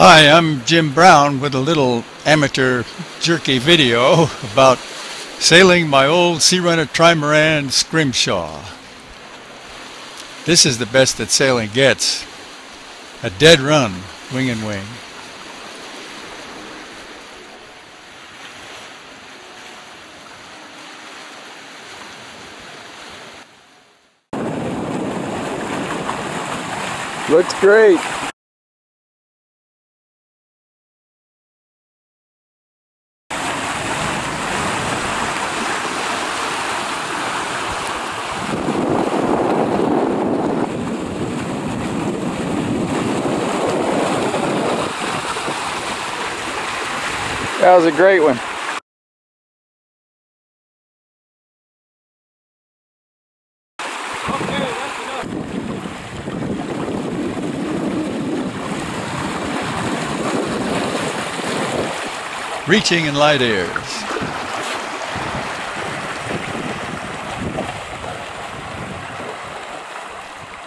Hi, I'm Jim Brown with a little amateur jerky video about sailing my old Searunner trimaran Scrimshaw. This is the best that sailing gets. A dead run, wing and wing. Looks great. That was a great one. Reaching in light airs.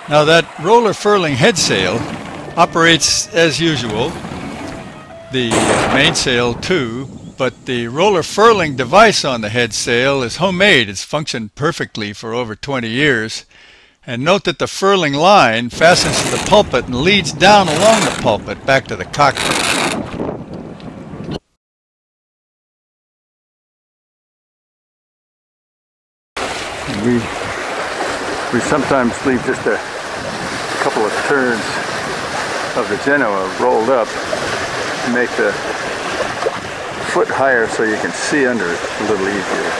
Now that roller furling head sail operates as usual. The mainsail too, but the roller furling device on the head sail is homemade. It's functioned perfectly for over 20 years. And note that the furling line fastens to the pulpit and leads down along the pulpit back to the cockpit. we we sometimes leave just a couple of turns of the Genoa rolled up make the foot higher so you can see under it a little easier.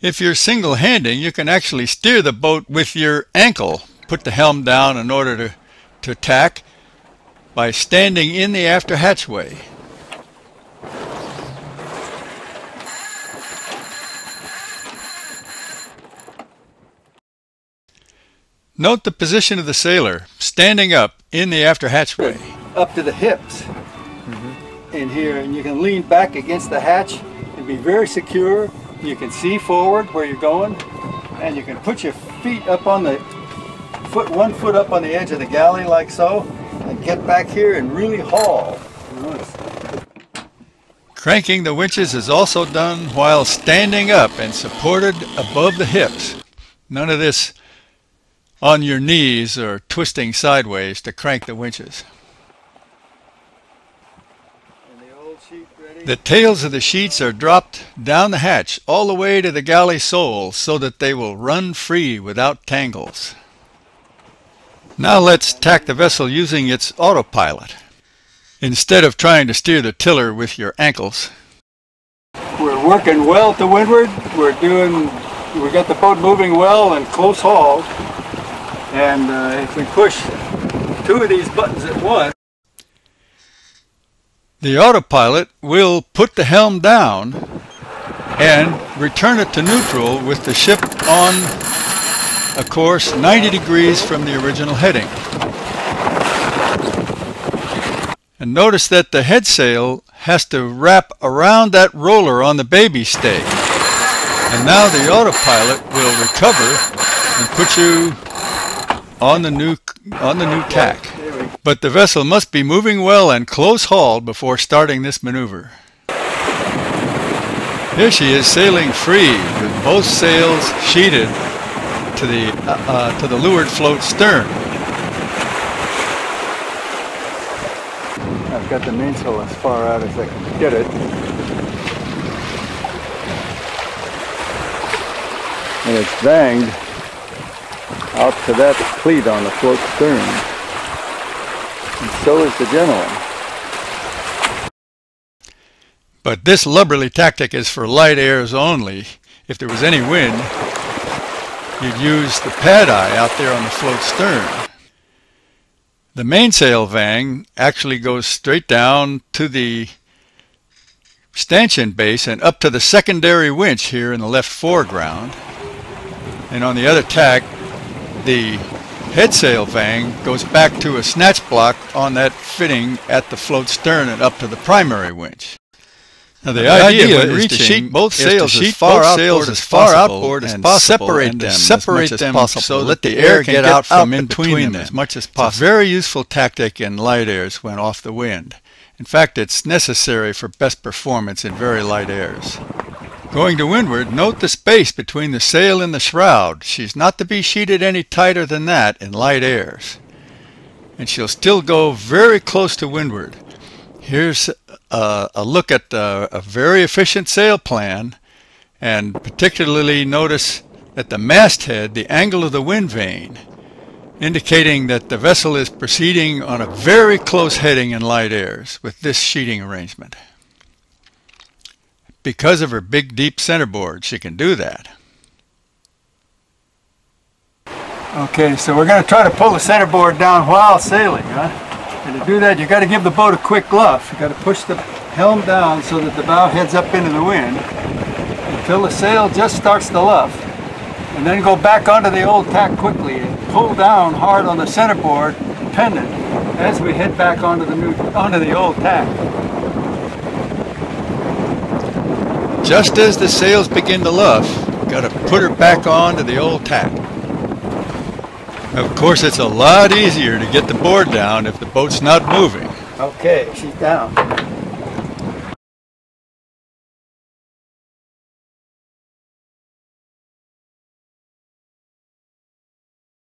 If you're single-handing, you can actually steer the boat with your ankle. Put the helm down in order to, to tack by standing in the after hatchway. Note the position of the sailor, standing up in the after hatchway. Up to the hips mm -hmm. in here, and you can lean back against the hatch and be very secure. You can see forward where you're going, and you can put your feet up on the foot, one foot up on the edge of the galley like so, and get back here and really haul. Cranking the winches is also done while standing up and supported above the hips. None of this on your knees or twisting sideways to crank the winches. The tails of the sheets are dropped down the hatch all the way to the galley sole so that they will run free without tangles. Now let's tack the vessel using its autopilot instead of trying to steer the tiller with your ankles. We're working well to windward. We're doing, we got the boat moving well and close haul. And uh, if we push two of these buttons at once, the autopilot will put the helm down and return it to neutral with the ship on a course 90 degrees from the original heading. And notice that the head sail has to wrap around that roller on the baby stay. And now the autopilot will recover and put you on the new on the new tack. But the vessel must be moving well and close hauled before starting this maneuver. Here she is sailing free with both sails sheeted to the uh, uh, to the leeward float stern. I've got the mainsail as far out as I can get it. And it's banged out to that cleat on the float stern. And so is the Genoa. But this lubberly tactic is for light airs only. If there was any wind, you'd use the pad eye out there on the float stern. The mainsail vang actually goes straight down to the stanchion base and up to the secondary winch here in the left foreground. And on the other tack, the head sail vang goes back to a snatch block on that fitting at the float stern and up to the primary winch. Now the, The idea, idea when is to sheet both sails as sheet far both outboard as as far possible outboard as possible separate and them, separate as as them possible, so let that the air air get can out from in between them. as much as possible. It's a very useful tactic in light airs when off the wind. In fact, it's necessary for best performance in very light airs. Going to windward, note the space between the sail and the shroud. She's not to be sheeted any tighter than that in light airs. And she'll still go very close to windward. Here's a look at a very efficient sail plan, and particularly notice at the masthead the angle of the wind vane, indicating that the vessel is proceeding on a very close heading in light airs with this sheeting arrangement. Because of her big deep centerboard, she can do that. Okay, so we're going to try to pull the centerboard down while sailing, huh? And to do that, you got to give the boat a quick luff. You got to push the helm down so that the bow heads up into the wind until the sail just starts to luff. And then go back onto the old tack quickly and pull down hard on the centerboard pendant as we head back onto the new onto the old tack. Just as the sails begin to luff, got to put her back on to the old tack. Of course, it's a lot easier to get the board down if the boat's not moving. Okay, she's down.